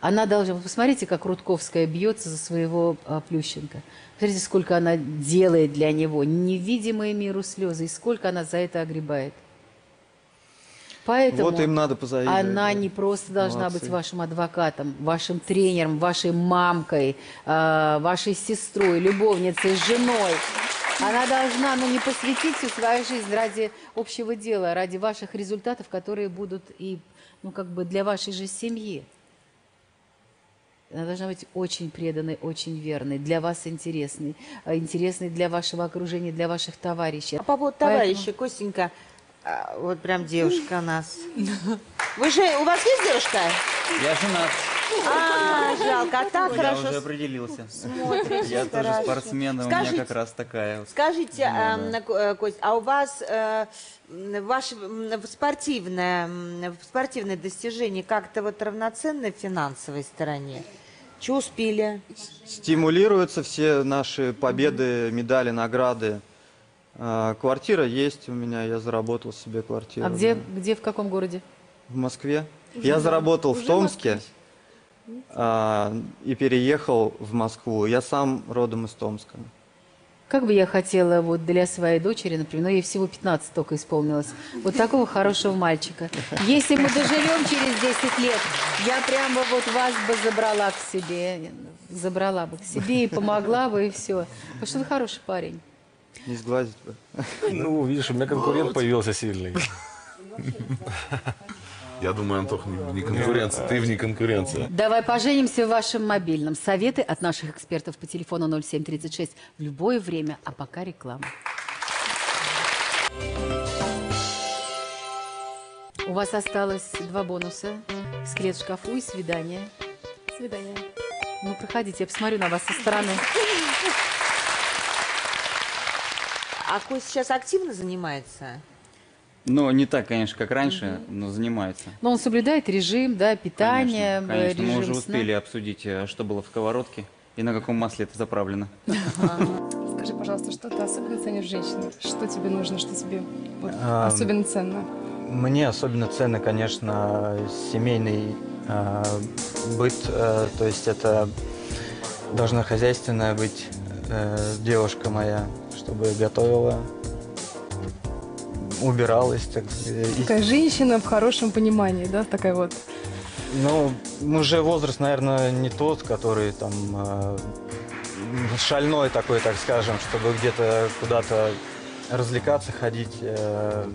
она должна... Вы посмотрите, как Рудковская бьется за своего а, Плющенко. Смотрите, сколько она делает для него. Невидимые миру слезы. И сколько она за это огребает. Поэтому Вот им надо позавидовать. она да. не просто должна Молодцы. быть вашим адвокатом, вашим тренером, вашей мамкой, э, вашей сестрой, любовницей, женой. Она должна, ну, не посвятить всю свою жизнь ради общего дела, ради ваших результатов, которые будут и, ну, как бы для вашей же семьи. Она должна быть очень преданной, очень верной, для вас интересной, э, интересной для вашего окружения, для ваших товарищей. А по поводу Поэтому- товарища, Костенька, а, вот прям девушка у нас. Вы же, у вас есть девушка? Я женат. А, жалко, а так Я хорошо. уже определился. смотришь, Я тоже хорошо. спортсмен, и у Скажите- меня как раз такая. вот. Скажите, а, да. м, Ко- э, Кость, а у вас э, м, ваше м, спортивное, м, спортивное достижение как-то вот равноценно в финансовой стороне? Что успели? Стимулируются все наши победы, медали, награды. А, Квартира есть у меня, я заработал себе квартиру. А где, да. где, в каком городе? В Москве. Уже я заработал уже в в Томске и переехал в Москву. Я сам родом из Томска. Как бы я хотела вот для своей дочери, например, ну ей всего 15 только исполнилось, вот такого хорошего мальчика. Если мы доживем через 10 лет, я прямо вот вас бы забрала к себе, забрала бы к себе и помогла бы, и все. Потому что вы хороший парень. Не сглазить бы. Ну, видишь, у меня конкурент появился сильный. Я думаю, Антох, не, не конкуренция, ты вне конкуренции. Давай поженимся в вашем мобильном. Советы от наших экспертов по телефону 0736 в любое время, а пока реклама. У вас осталось два бонуса. Скелет в шкафу и свидание. Свидание. Ну, проходите, я посмотрю на вас со стороны. А Кость сейчас активно занимается? Ну, не так, конечно, как раньше, но занимается. Но он соблюдает режим, да, питание, Конечно, конечно. режим мы уже сна. успели обсудить, э, что было в сковородке и на каком масле это заправлено. Скажи, пожалуйста, что ты особенно ценишь в женщине? Что тебе нужно, что тебе вот особенно ценно? Мне особенно ценно, конечно, семейный э, быт, э, то есть это должна хозяйственная быть э, девушка моя, чтобы готовила, убиралась, так. И- Такая женщина в хорошем понимании, да, такая вот. Ну, уже возраст, наверное, не тот, который там э, шальной такой, так скажем, чтобы где-то куда-то развлекаться, ходить э,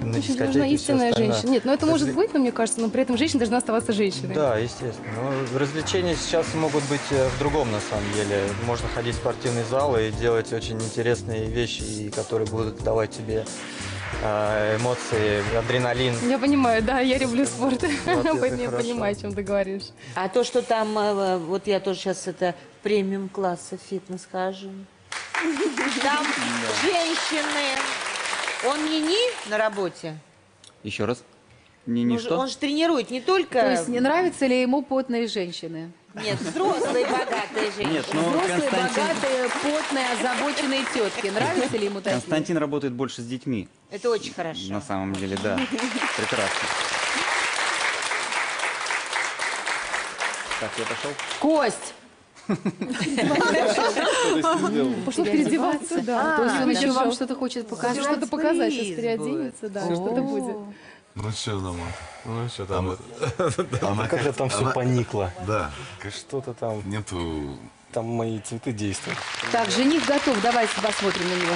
на дискотеки нужна истинная женщина. Нет, ну это может Разве- быть, но мне кажется, но при этом женщина должна оставаться женщиной. Да, естественно. Но развлечения сейчас могут быть э, в другом, на самом деле. Можно ходить в спортивный зал и делать очень интересные вещи, которые будут давать тебе эмоции, адреналин. Я понимаю, да, я люблю спорт, это поэтому я понимаю, о чем ты говоришь. А то, что там, э, вот я тоже сейчас это премиум класса фитнес хожу. Там женщины. Он не ни на работе. Еще раз. Не, не он, же, что? он же тренирует не только... То есть не нравятся ли ему потные женщины? Нет, взрослые богатые женщины. Нет, ну, Взрослые, Константин- богатые, потные, озабоченные тетки. Нравится ли ему такие? Константин работает больше с детьми. Это очень хорошо. На самом деле, да. Прекрасно. Так, я пошел. Кость! Пошел переодеваться, да. То есть он А, еще вам что-то хочет показать? Что-то показать, сейчас переоденется, да, что-то будет. Ну что, дома? Ну что там? Как же там все поникло. Да. Что-то там... Нету... Там мои цветы действуют. Так, жених готов, давайте посмотрим на него.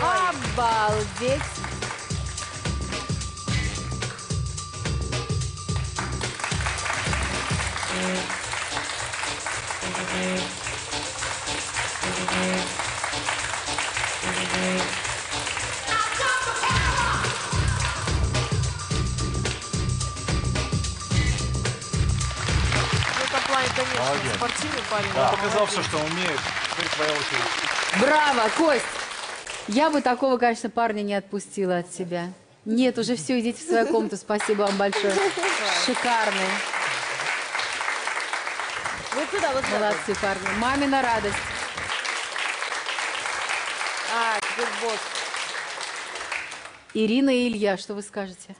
Обалдеть! Парень. Да, да, показал все, что умеет. Теперь твоя очередь. Браво, Кость! Я бы такого, конечно, парня не отпустила от себя. Нет, уже все, идите в свою комнату. Спасибо вам большое. Шикарный. Вот сюда, вот сюда. Молодцы, парни. Мамина радость. А, теперь босс. Ирина и Илья, что вы скажете?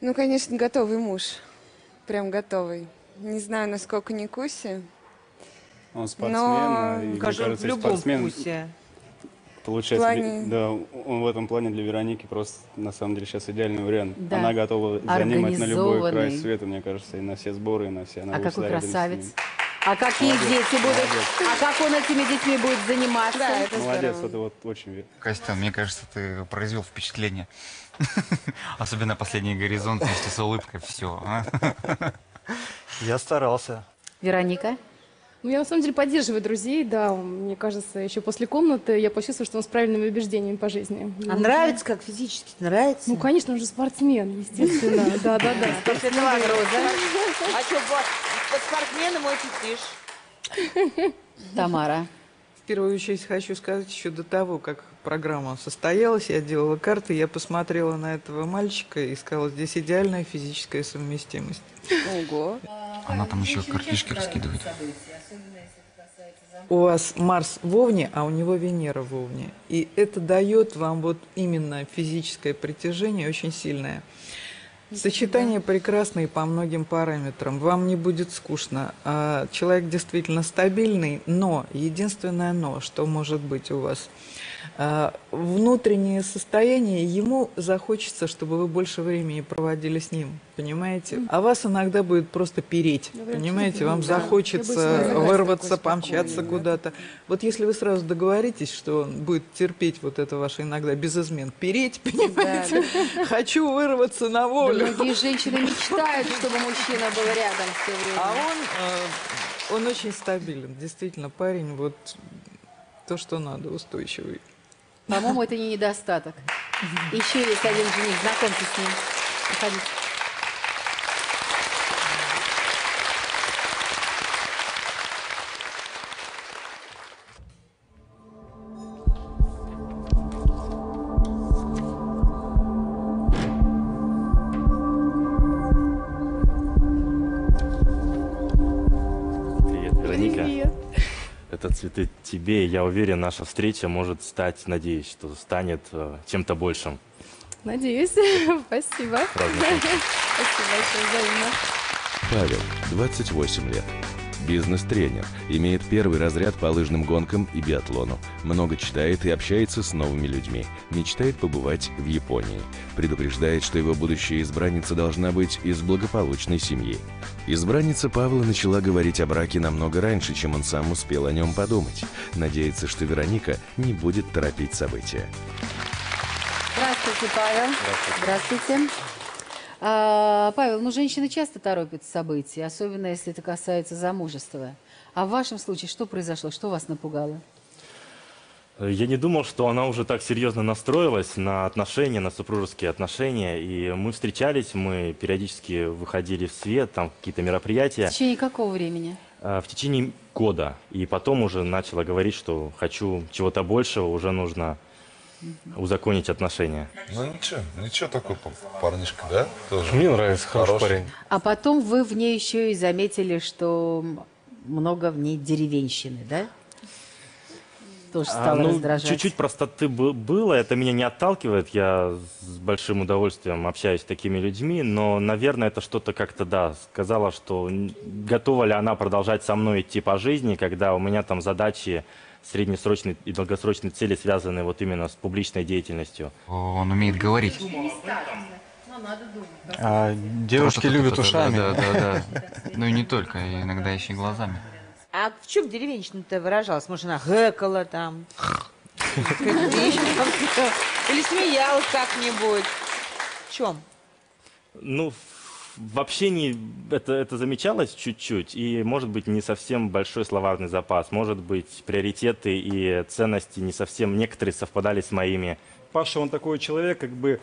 Ну, конечно, готовый муж. Прям готовый. Не знаю, насколько Никуси. Он спортсмен, Но- и, мне Скажем, кажется, в любом спортсмен, вкусе. Получается, плане- да, он в этом плане для Вероники просто, на самом деле, сейчас идеальный вариант. Да. Она готова занимать на любой край света, мне кажется, и на все сборы, и на все. Она А какой красавец. А какие Молодец, дети будут? молодец. А как он этими детьми будет заниматься? Да, это Молодец, здорово. это вот очень верно. Костя, мне кажется, ты произвел впечатление. Особенно последний горизонт вместе с улыбкой. Все. Я старался. Вероника? Ну, я на самом деле поддерживаю друзей, да. Мне кажется, еще после комнаты я почувствовала, что он с правильными убеждениями по жизни. А нравится, как физически нравится? Ну, конечно, он же спортсмен, естественно. Да, да, да. Этого роза. А что, под спортсменом очень тишь. Тамара. В первую очередь хочу сказать, еще до того, как программа состоялась, я делала карты, я посмотрела на этого мальчика и сказала, здесь идеальная физическая совместимость. Ого. Она там еще картишки раскидывает. У вас Марс в Овне, а у него Венера в Овне. И это дает вам вот именно физическое притяжение очень сильное. Сочетание прекрасное по многим параметрам. Вам не будет скучно. А человек действительно стабильный, но единственное но, что может быть у вас, внутреннее состояние, ему захочется, чтобы вы больше времени проводили с ним, понимаете? А вас иногда будет просто переть, прям понимаете? Вам да. Захочется вырваться, помчаться куда-то. Вот если вы сразу договоритесь, что он будет терпеть вот это ваше иногда без измен, переть, понимаете? Хочу вырваться на Да волю. многие женщины мечтают, чтобы мужчина был рядом все время. А он, э, он очень стабилен, действительно, парень вот то, что надо, устойчивый. По-моему, это не недостаток. Еще есть один жених, знакомьтесь с ним. Проходите. Цветы тебе. и Я уверен, наша встреча может стать, надеюсь, что станет э, чем-то большим. Надеюсь. Спасибо. Спасибо большое, взаимно. Павел, 28 лет. Бизнес-тренер, имеет первый разряд по лыжным гонкам и биатлону. Много читает и общается с новыми людьми. Мечтает побывать в Японии. Предупреждает, что его будущая избранница должна быть из благополучной семьи. Избранница Павла начала говорить о браке намного раньше, чем он сам успел о нем подумать. Надеется, что Вероника не будет торопить события. Здравствуйте, Павел. Здравствуйте. А, Павел, ну женщины часто торопят события, особенно если это касается замужества. А в вашем случае что произошло? Что вас напугало? Я не думал, что она уже так серьезно настроилась на отношения, на супружеские отношения. И мы встречались, мы периодически выходили в свет, там какие-то В мероприятия. течение какого времени? А, В течение года. И потом уже начала говорить, что хочу чего-то большего, уже нужно узаконить отношения. Ну ничего, ничего такой парнишка, да? Тоже. Мне нравится, хороший парень. А потом вы в ней еще и заметили, что много в ней деревенщины, да? Тоже А, стало ну, раздражать. Чуть-чуть простоты бы- было, это меня не отталкивает, я с большим удовольствием общаюсь с такими людьми, но, наверное, это что-то как-то, да, сказала, что готова ли она продолжать со мной идти по жизни, когда у меня там задачи среднесрочные и долгосрочные цели связаны вот именно с публичной деятельностью. Он умеет говорить. А девушки Просто любят ушами. Да, да, да. да. Ну и не только, иногда еще и глазами. А в чем деревенщина-то выражалась? Может, она гэкала там? Или смеялась как-нибудь? В чем? Ну, в общении это, это замечалось чуть-чуть, и, может быть, не совсем большой словарный запас. Может быть, приоритеты и ценности не совсем, некоторые совпадали с моими. Паша, он такой человек, как бы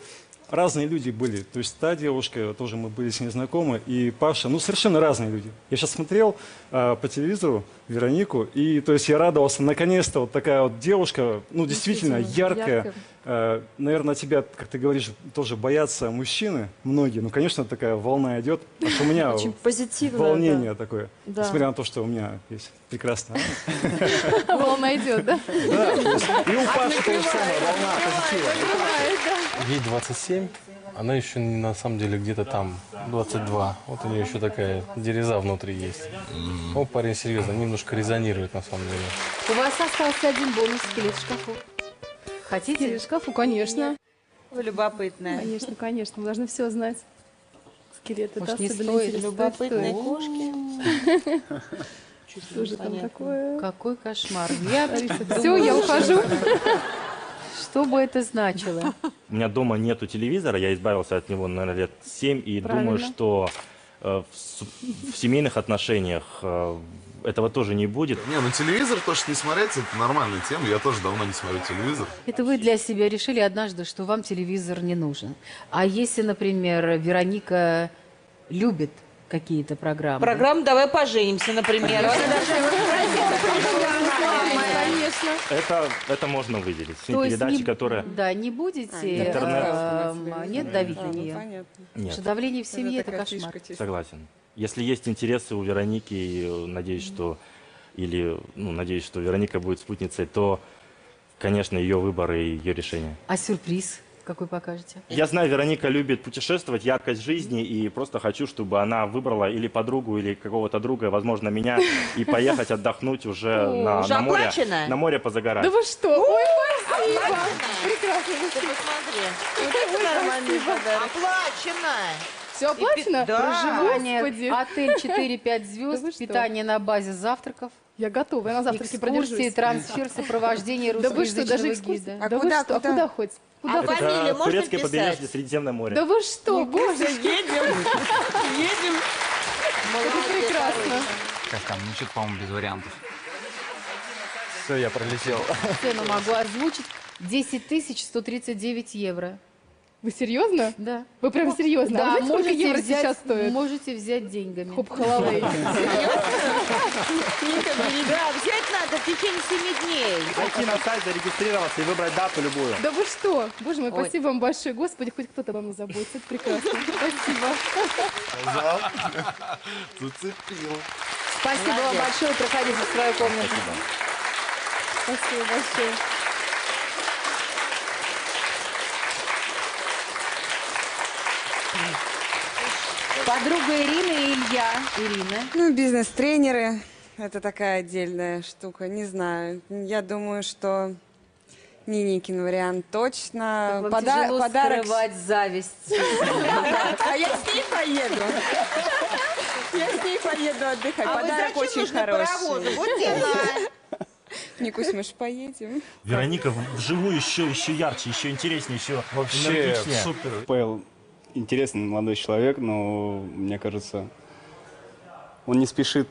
разные люди были. То есть та девушка, тоже мы были с ней знакомы, и Паша, ну совершенно разные люди. Я сейчас смотрел а, по телевизору Веронику, и то есть я радовался, наконец-то вот такая вот девушка, ну действительно Действительно, яркая. яркая. А, наверное, тебя, как ты говоришь, тоже боятся мужчины, многие. Ну, конечно, такая волна идет, что у меня Очень позитивная, волнение да. такое. Да. Несмотря на то, что у меня есть прекрасная Волна идет, да? Да, и у Паши то же самое, волна позитива. Ей 27, она еще на самом деле где-то там 22. Вот у нее еще такая дереза внутри есть. О, парень серьезно, немножко резонирует на самом деле. У вас остался один бонус скелет в шкафу. Хотите? Скелет в шкафу, конечно. Вы любопытная. Конечно, конечно, мы должны все знать. Скелет, это Может, не стоит? интересно. Любопытные Стоит. кошки. Что же там такое? Какой кошмар. Я Все, я ухожу. Что бы это значило? У меня дома нету телевизора, я избавился от него, наверное, лет 7, и Правильно. думаю, что э, в, в семейных отношениях э, этого тоже не будет. Не, ну телевизор то, что не смотреть, это нормальная тема. Я тоже давно не смотрю телевизор. Это вы для себя решили однажды, что вам телевизор не нужен. А если, например, Вероника любит какие-то программы? Программа «Давай поженимся», например. Конечно. Это, это можно выделить. То есть передачи, не- которые... Да, не будете Интернет. эм, нет давить на нее. Нет. Потому что давление в семье это кошмар. фишка Согласен. Если есть интересы у Вероники, и, э, надеюсь, что или ну, надеюсь, что Вероника будет спутницей, то, конечно, ее выбор и ее решение. А сюрприз какой покажете? Я знаю, Вероника любит путешествовать, яркость жизни, и просто хочу, чтобы она выбрала или подругу, или какого-то друга, возможно, меня, и поехать отдохнуть уже на, уже на море, оплачено? на море позагорать. Да вы что? Ой, спасибо. Прекрасно. Ты посмотри. Ой, Вот это нормальный спасибо. подарок. Оплачено. Все оплачено? Да. Проживание, Господи. отель 4-5 Да звезд, питание на базе завтраков, Я готова, я на завтраке экскурсии, продержусь. трансфер, сопровождение Да вы что, даже русскоязычного экскурсии? гида. А да куда, вы что? куда? А куда хоть? Куда А фамилию Это можно турецкое писать? побережье Средиземное море. Да вы что, боже, Едем. Едем. это прекрасно. Как там? Ну что-то, по-моему, без вариантов. Все, я пролетел. Цену могу озвучить. 10 139 евро. Вы серьезно? Да. Вы прям серьезно? Да, а вы знаете, можете евро взять, сейчас стоит? можете взять деньгами. Хоп, халавей. Да, взять надо в течение 7 дней. Зайти на сайт, зарегистрироваться и выбрать дату любую. Да вы что? Боже мой, Ой. спасибо вам большое. Господи, хоть кто-то вам заботится. Это прекрасно. Спасибо. Зацепил. Спасибо вам большое. Проходите в свою комнату. Спасибо большое. Подруга Ирины и Илья. Ирина. Ну, бизнес-тренеры – это такая отдельная штука. Не знаю. Я думаю, что Нинникин вариант точно. Вам Пода- тяжело подарок... скрывать зависть. А я с ней поеду. Я с ней поеду отдыхать. А Подарок очень хороший. Никусь, мы ж поедем. Вероника вживую еще, еще ярче, еще интереснее, еще Вообще супер. Интересный молодой человек, но мне кажется, он не спешит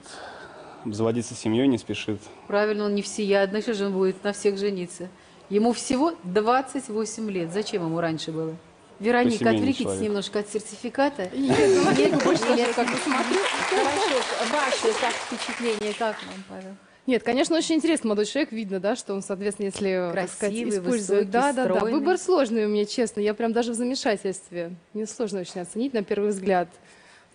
заводиться семьей, не спешит. Правильно, он не всеядный, что же он будет на всех жениться? Ему всего 28 лет. Зачем ему раньше было? Вероника, отвлекитесь человек. немножко от сертификата. Нет, ну, Нет, больше как не смотрю. Хорошо, ваши как впечатления, как вам, Павел? Нет, конечно, очень интересный молодой человек. Видно, да, что он, соответственно, если так сказать, Красивый, использует... высокий, да, да, да. стройный. Выбор сложный у меня, честно. Я прям даже в замешательстве. Мне сложно очень оценить на первый взгляд.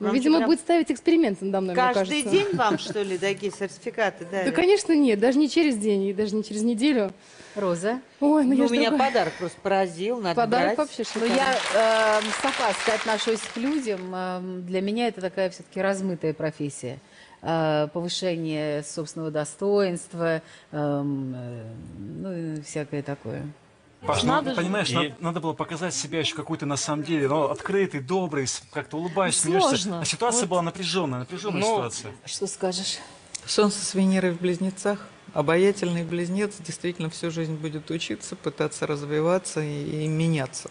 Ну, Вам видимо, что, прям будет ставить эксперимент надо мной, мне Каждый кажется. день вам, что ли, такие сертификаты Да, дают? конечно, нет. Даже не через день, и даже не через неделю. Роза? Ой, ну, Ну, я ж меня другая. подарок просто поразил, надо Подарок брать. вообще Ну, шикарный. я э, с опаской отношусь к людям. Эм, Для меня это такая все-таки размытая профессия. Э, Повышение собственного достоинства, эм, э, ну, и всякое такое. Паш, Надо ну, же. понимаешь, И- надо, надо было показать себя еще какой-то на самом деле, ну, открытый, добрый, как-то улыбаешься, смеешься. Сложно. А ситуация Вот. была напряженная, напряженная Ну, ситуация. Что скажешь? Солнце с Венерой в близнецах. Обаятельный близнец действительно всю жизнь будет учиться, пытаться развиваться и, и меняться.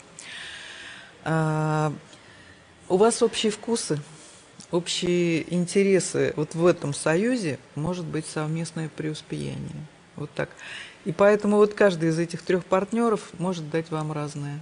А, у вас общие вкусы, общие интересы. Вот в этом союзе может быть совместное преуспеяние. Вот так. И поэтому вот каждый из этих трех партнеров может дать вам разное.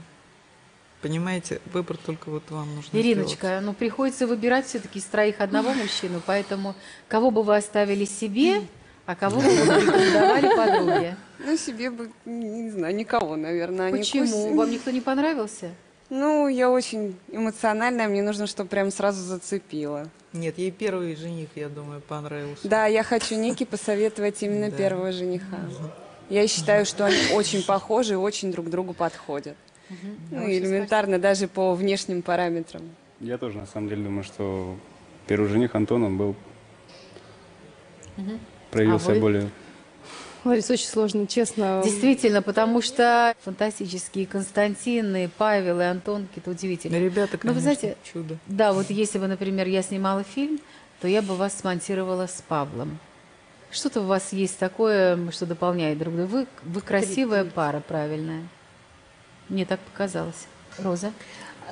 Понимаете, выбор только вот вам нужно сделать. Ириночка, ну приходится выбирать все-таки из троих одного мужчину, поэтому кого бы вы оставили себе, а кого бы вы рекомендовали подруге? Ну, себе бы, не знаю, никого, наверное. Они Почему? Вам никто не понравился? Ну, я очень эмоциональная, мне нужно, чтобы прям сразу зацепило. Нет, ей первый жених, я думаю, понравился. Да, я хочу Нике посоветовать именно Да. первого жениха. Я считаю, что они очень похожи и очень друг другу подходят. Ну, элементарно, даже по внешним параметрам. Я тоже, на самом деле, думаю, что первый жених Антон, он был, проявился А вы? более... Лариса, очень сложно, честно. Действительно, потому что фантастические Константин, и Павел и Антон какие-то удивительные. Ребята, Но вы конечно, знаете, чудо. да, вот если бы, например, я снимала фильм, то я бы вас смонтировала с Павлом. Что-то у вас есть такое, что дополняет друг друга. Вы, вы красивая пара, правильная. Мне так показалось. Роза?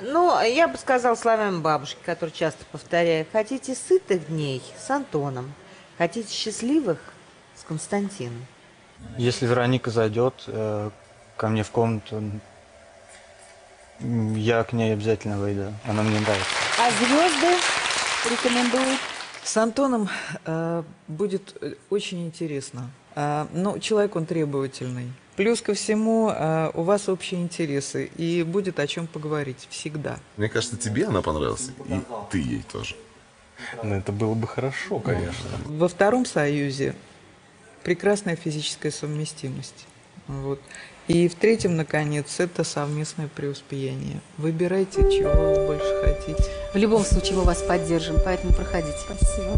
Ну, я бы сказала словами бабушки, которую часто повторяю. Хотите сытых дней с Антоном, хотите счастливых с Константином. Если Вероника зайдет э, ко мне в комнату, я к ней обязательно выйду. Она мне нравится. А звезды рекомендуют? С Антоном э, будет э, очень интересно. Э, но человек он требовательный. Плюс ко всему, э, у вас общие интересы, и будет о чем поговорить всегда. Мне кажется, тебе она понравилась, и ты ей тоже. Ну, это было бы хорошо, конечно. Во втором союзе прекрасная физическая совместимость. Вот. И в третьем, наконец, это совместное преуспеяние. Выбирайте, чего вы больше хотите. В любом случае мы вас поддержим, поэтому проходите. Спасибо.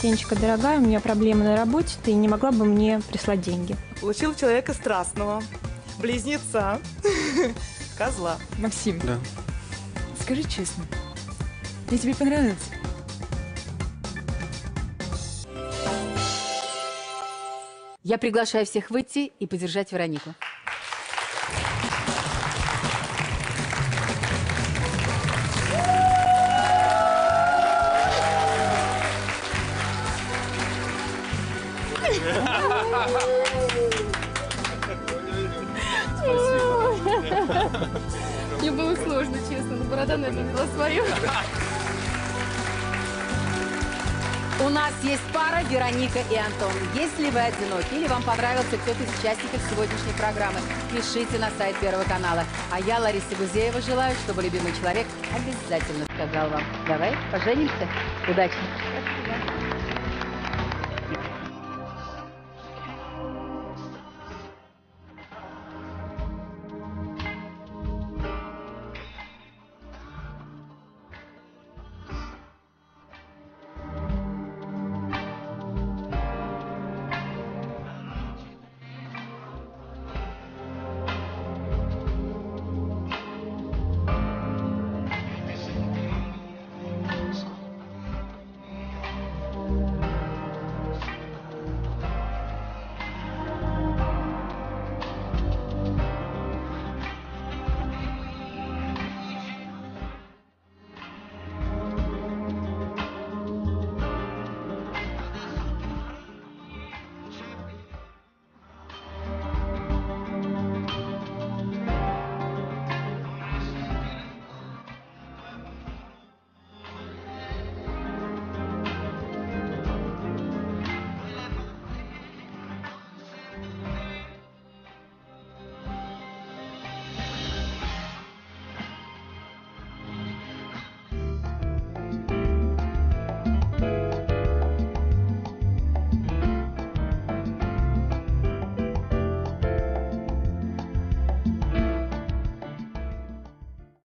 Сенечка, дорогая, у меня проблемы на работе, ты не могла бы мне прислать деньги? Получил человека страстного, близнеца, козла. Максим, Да. скажи честно, я тебе понравился? Я приглашаю всех выйти и поддержать Веронику. Вероника и Антон. Если вы одиноки или вам понравился кто-то из участников сегодняшней программы, пишите на сайт Первого канала. А я, Лариса Гузеева, желаю, чтобы любимый человек обязательно сказал вам «Давай поженимся». Удачи!